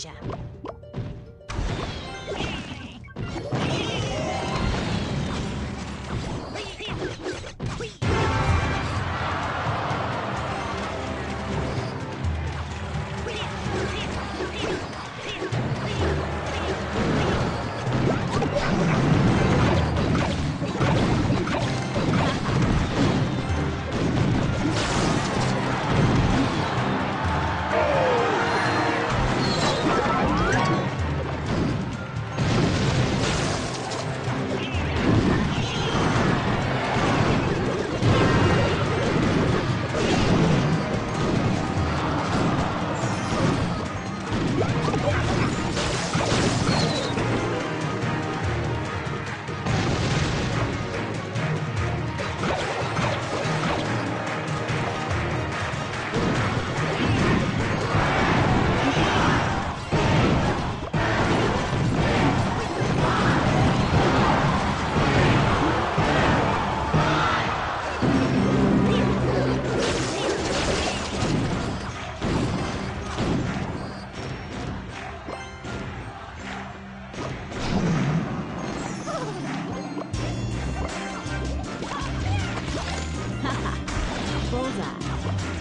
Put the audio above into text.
já. 是。